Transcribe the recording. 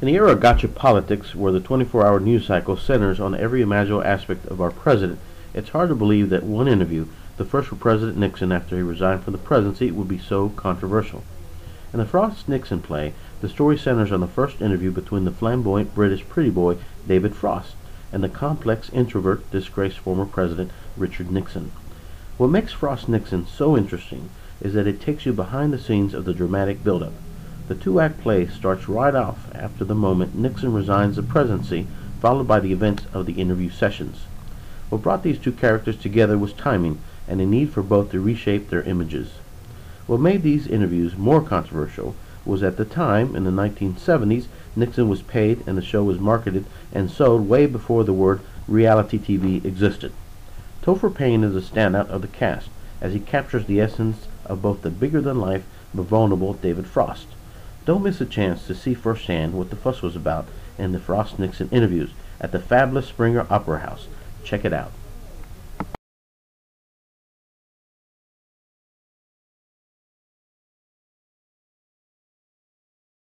In the era of gotcha politics, where the 24-hour news cycle centers on every imaginable aspect of our president, it's hard to believe that one interview, the first with President Nixon after he resigned from the presidency, would be so controversial. In the Frost-Nixon play, the story centers on the first interview between the flamboyant British pretty boy David Frost and the complex introvert, disgraced former president Richard Nixon. What makes Frost-Nixon so interesting is that it takes you behind the scenes of the dramatic buildup. The two-act play starts right off after the moment Nixon resigns the presidency, followed by the events of the interview sessions. What brought these two characters together was timing and a need for both to reshape their images. What made these interviews more controversial was at the time, in the 1970s, Nixon was paid and the show was marketed and sold way before the word reality TV existed. Topher Payne is a standout of the cast, as he captures the essence of both the bigger-than-life but vulnerable David Frost. Don't miss a chance to see firsthand what the fuss was about in the Frost-Nixon interviews at the fabulous Springer Opera House. Check it out.